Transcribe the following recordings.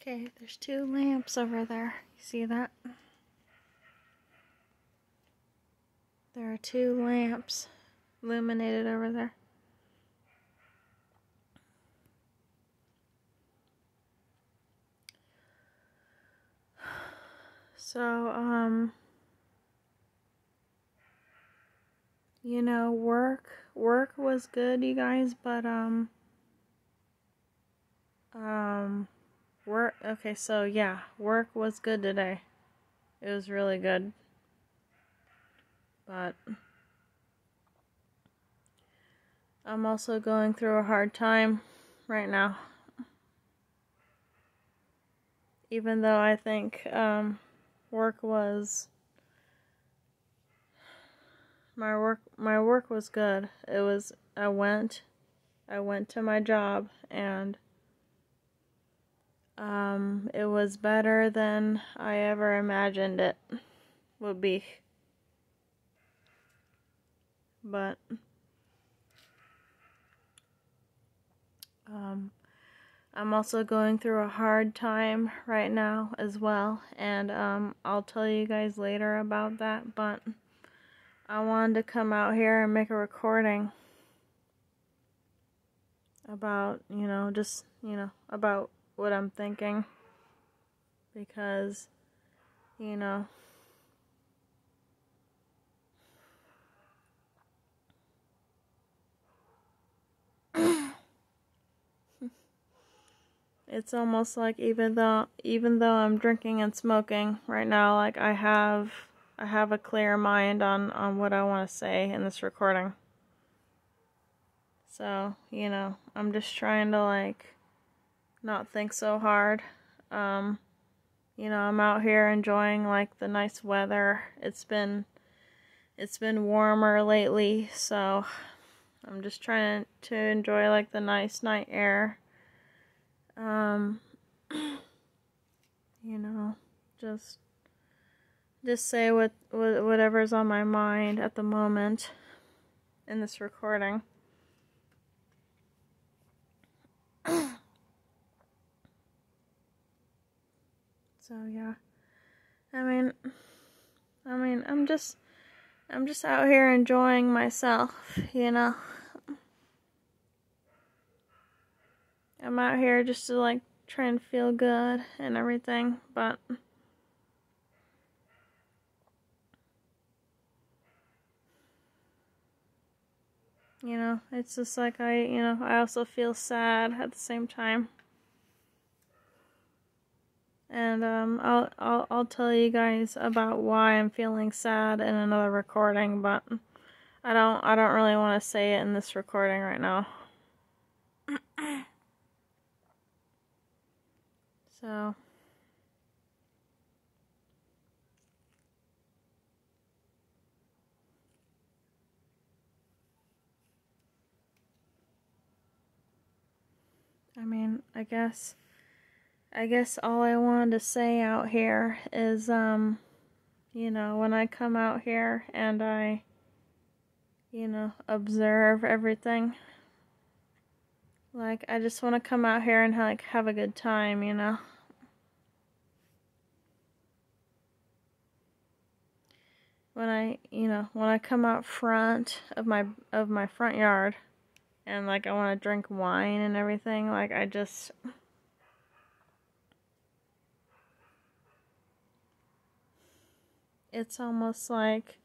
Okay, there's two lamps over there. You see that? There are two lamps illuminated over there. So, um, you know, work, work was good, you guys, but, um, um, work, okay, so yeah, work was good today. It was really good. But, I'm also going through a hard time right now. Even though I think, um, work was my work my work was good. It was I went I went to my job and um it was better than I ever imagined it would be. But um I'm also going through a hard time right now as well, and um, I'll tell you guys later about that. But I wanted to come out here and make a recording about, you know, just, you know, about what I'm thinking because, you know, it's almost like even though even though I'm drinking and smoking right now, like I have I have a clear mind on on what I want to say in this recording. So, you know, I'm just trying to like not think so hard. Um you know, I'm out here enjoying like the nice weather. It's been it's been warmer lately, so I'm just trying to enjoy like the nice night air um you know just just say what, what whatever's on my mind at the moment in this recording yeah i mean i mean i'm just i'm just out here enjoying myself you know I'm out here just to like try and feel good and everything, but you know, it's just like I, you know, I also feel sad at the same time. And um I'll I'll I'll tell you guys about why I'm feeling sad in another recording, but I don't I don't really want to say it in this recording right now. So I mean, I guess I guess all I wanted to say out here is um you know, when I come out here and I you know, observe everything like I just want to come out here and like have a good time, you know. When I, you know, when I come out front of my of my front yard and like I want to drink wine and everything, like I just it's almost like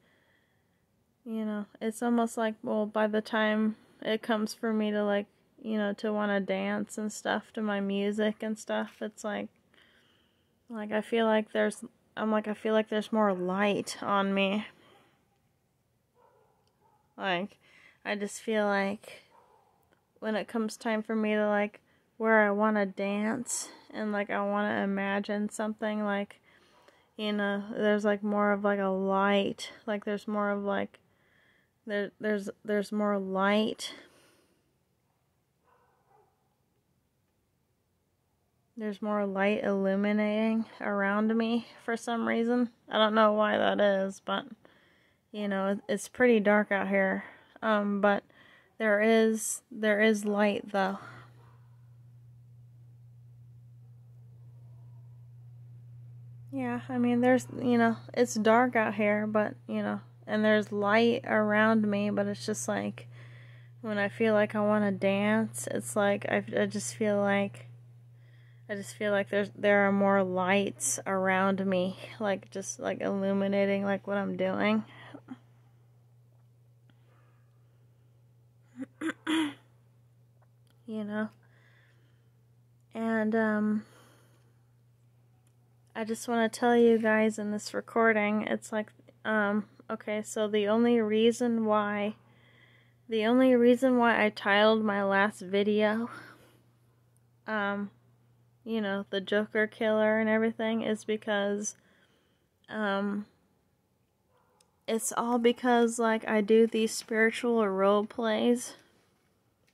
you know, it's almost like well by the time it comes for me to like you know, to want to dance and stuff to my music and stuff. It's like, like I feel like there's, I'm like, I feel like there's more light on me. Like, I just feel like when it comes time for me to like where I want to dance and like I want to imagine something like, you know, there's like more of like a light, like there's more of like, there, there's, there's more light There's more light illuminating around me for some reason. I don't know why that is, but you know, it's pretty dark out here. Um, but there is there is light though. Yeah, I mean, there's, you know, it's dark out here, but, you know, and there's light around me, but it's just like when I feel like I want to dance, it's like I, I just feel like I just feel like there's there are more lights around me, like just like illuminating like what I'm doing. you know. And um I just want to tell you guys in this recording, it's like um okay, so the only reason why the only reason why I titled my last video um you know, the Joker killer and everything is because um it's all because like I do these spiritual role plays.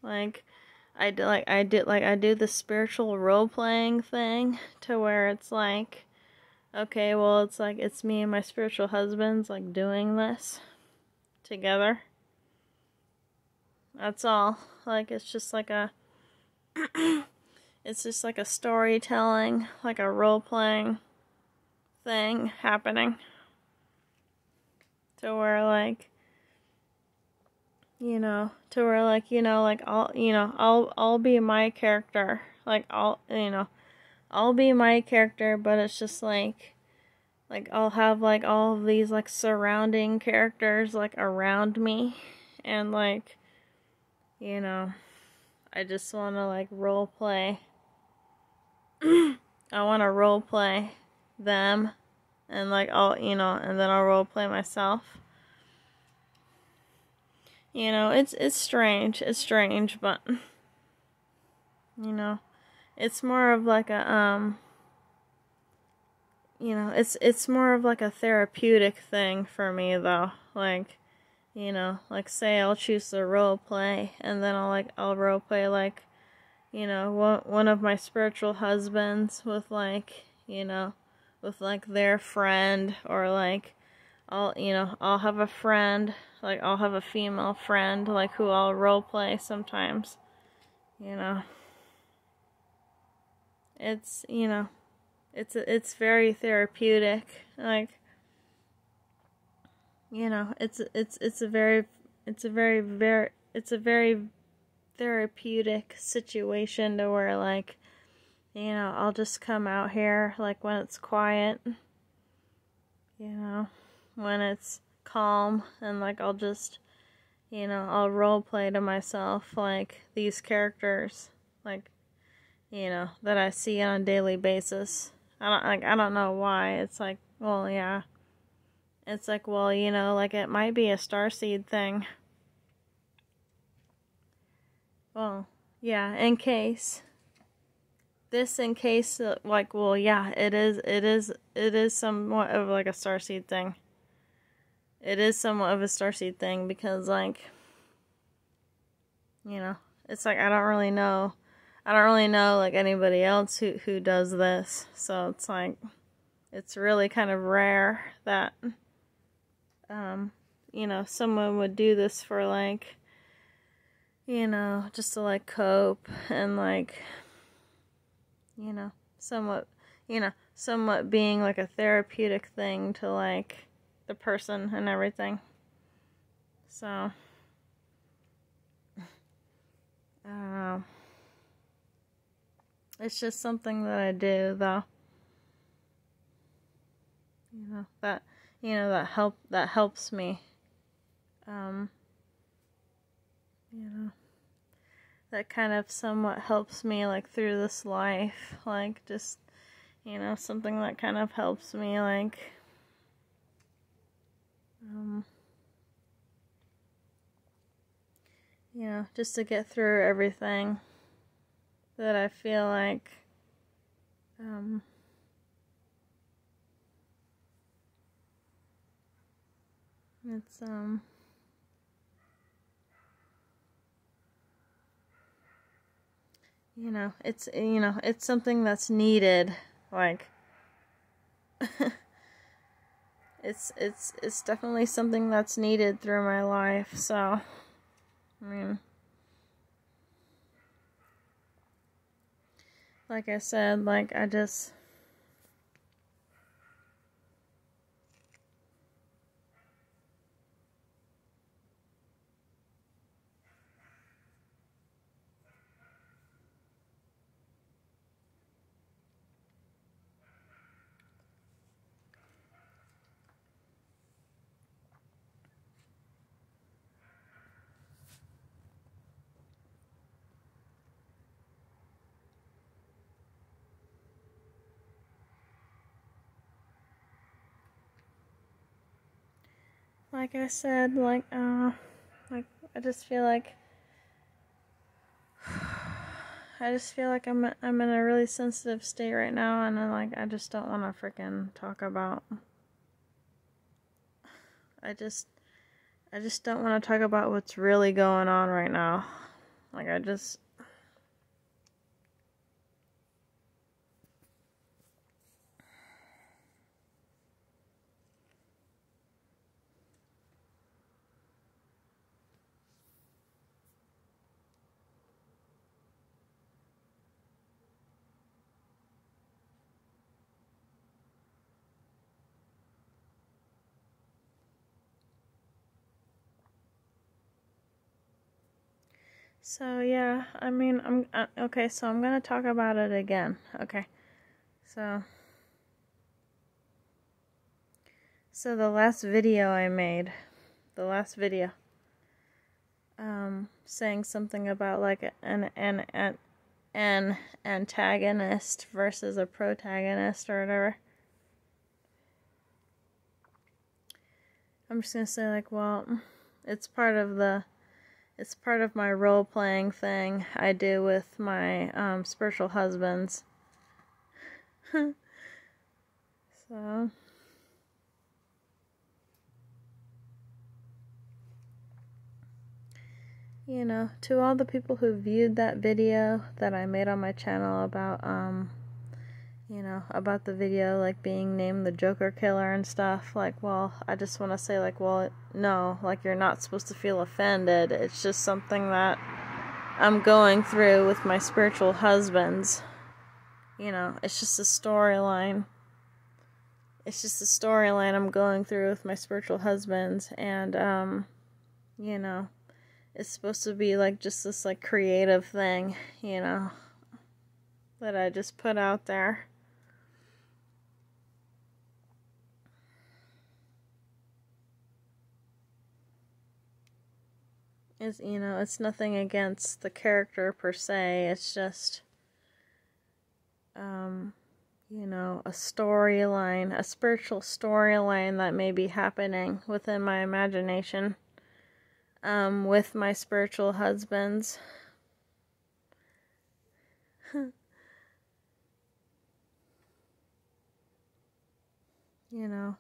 Like I do like I did like I do the spiritual role playing thing to where it's like okay, well it's like it's me and my spiritual husband's like doing this together. That's all. Like it's just like a it's just like a storytelling, like a role playing thing happening. To where like you know, to where like, you know, like I'll you know, I'll I'll be my character. Like I'll you know, I'll be my character, but it's just like like I'll have like all of these like surrounding characters like around me and like you know, I just want to like role play I want to role play them and like I'll, you know, and then I'll role play myself. You know, it's it's strange. It's strange, but you know, it's more of like a um you know, it's it's more of like a therapeutic thing for me though. Like, you know, like say I'll choose the role play and then I'll like I'll role play like you know, one, one of my spiritual husbands with like, you know, with like their friend or like I'll, you know, I'll have a friend, like I'll have a female friend like who I'll role play sometimes. You know. It's, you know, it's it's very therapeutic. Like you know, it's it's it's a very it's a very very it's a very therapeutic situation to where like you know I'll just come out here like when it's quiet you know when it's calm and like I'll just you know I'll role play to myself like these characters like you know that I see on a daily basis. I don't like I don't know why. It's like well yeah. It's like well you know like it might be a starseed thing. Well, yeah, in case. This in case, uh, like, well, yeah, it is, it is, it is somewhat of like a starseed thing. It is somewhat of a starseed thing because, like, you know, it's like I don't really know, I don't really know like anybody else who who does this, so it's like, it's really kind of rare that, um, you know, someone would do this for like you know, just to like cope and like, you know, somewhat, you know, somewhat being like a therapeutic thing to like the person and everything. So, I don't know. It's just something that I do though. You know, that, you know, that help, that helps me. Um, you know that kind of somewhat helps me like through this life like just you know something that kind of helps me like um you know just to get through everything that I feel like um it's um you know, it's you know, it's something that's needed like it's it's it's definitely something that's needed through my life. So, I mean, like I said, like I just like I said, like uh like I just feel like I just feel like I'm I'm in a really sensitive state right now and I like I just don't want to freaking talk about I just I just don't want to talk about what's really going on right now. Like I just So yeah, I mean, I'm uh, okay. So I'm gonna talk about it again. Okay, so so the last video I made, the last video, um, saying something about like an an an an antagonist versus a protagonist or whatever. I'm just gonna say like, well, it's part of the it's part of my role playing thing I do with my um, spiritual husbands. so. You know, to all the people who viewed that video that I made on my channel about, um, you know, about the video, like being named the Joker Killer and stuff. Like, well, I just want to say, like, well, no, like, you're not supposed to feel offended. It's just something that I'm going through with my spiritual husbands. You know, it's just a storyline. It's just a storyline I'm going through with my spiritual husbands. And, um, you know, it's supposed to be, like, just this, like, creative thing, you know, that I just put out there. Is you know it's nothing against the character per se. It's just um you know a storyline a spiritual storyline that may be happening within my imagination um with my spiritual husbands. You know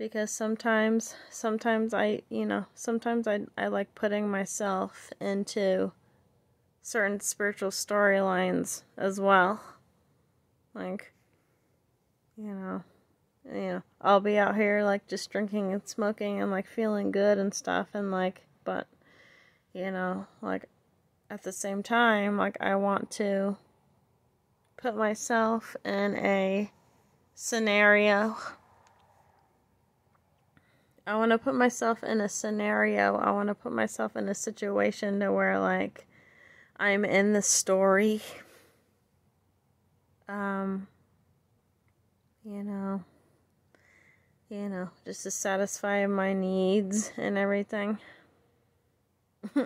because sometimes sometimes I you know sometimes I I like putting myself into certain spiritual storylines as well. Like you know you know I'll be out here like just drinking and smoking and like feeling good and stuff and like but you know like at the same time like I want to put myself in a scenario I want to put myself in a scenario. I want to put myself in a situation to where like I'm in the story. Um you know, you know, just to satisfy my needs and everything.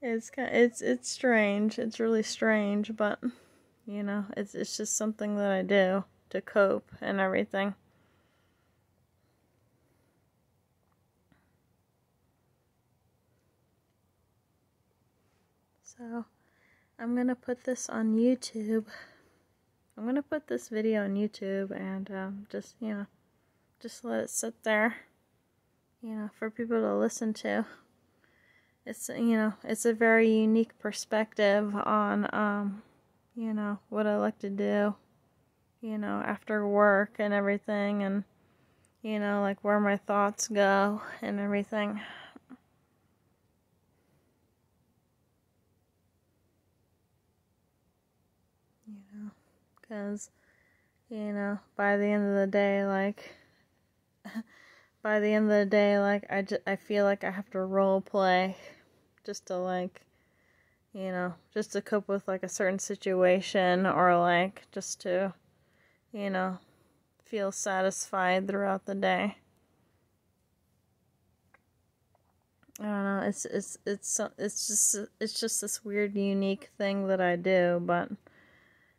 it's kind of, it's it's strange. It's really strange, but you know, it's it's just something that I do to cope and everything. So I'm gonna put this on YouTube. I'm gonna put this video on YouTube and um, just you know, just let it sit there, you know, for people to listen to. It's you know, it's a very unique perspective on um, you know, what I like to do, you know, after work and everything, and you know, like where my thoughts go and everything. Because you know by the end of the day like by the end of the day like I, just, I feel like i have to role play just to like you know just to cope with like a certain situation or like just to you know feel satisfied throughout the day I don't know. It's it's it's it's just it's just this weird, unique thing that I do, but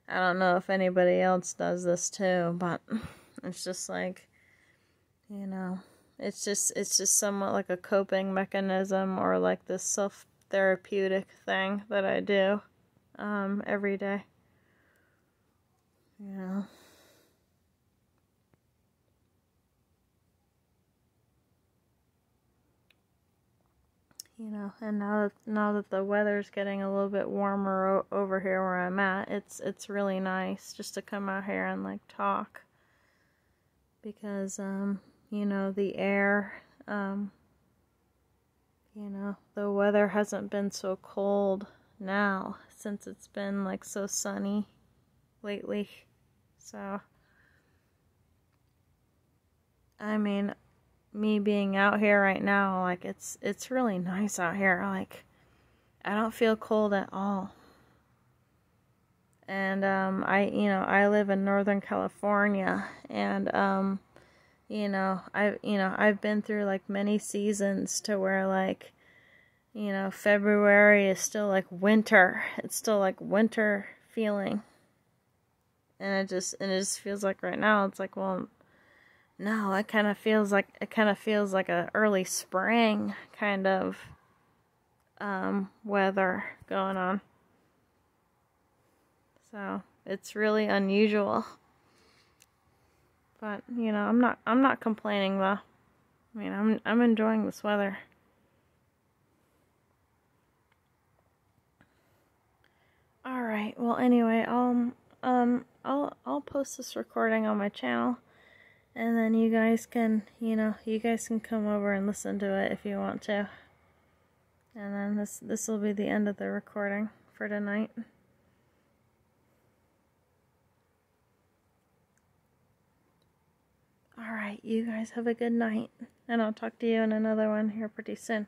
I don't know if anybody else does this too, but it's just like, you know, it's just it's just somewhat like a coping mechanism or like this self therapeutic thing that I do um, every day. You know. You know and now that now that the weather's getting a little bit warmer o- over here where I'm at it's it's really nice just to come out here and like talk. Because um you know the air um you know the weather hasn't been so cold now since it's been like so sunny lately. So I mean me being out here right now, like it's it's really nice out here. Like I don't feel cold at all. And um I you know, I live in Northern California and um you know, I you know, I've been through like many seasons to where like you know, February is still like winter. It's still like winter feeling. And it just and it just feels like right now it's like well no, it kind of feels like it kind of feels like a early spring kind of um, weather going on. So it's really unusual. But you know, I'm not I'm not complaining though. I mean, I'm I'm enjoying this weather. All right. Well, anyway, I'll um I'll I'll post this recording on my channel and then you guys can, you know, you guys can come over and listen to it if you want to. And then this this will be the end of the recording for tonight. All right, you guys have a good night, and I'll talk to you in another one here pretty soon.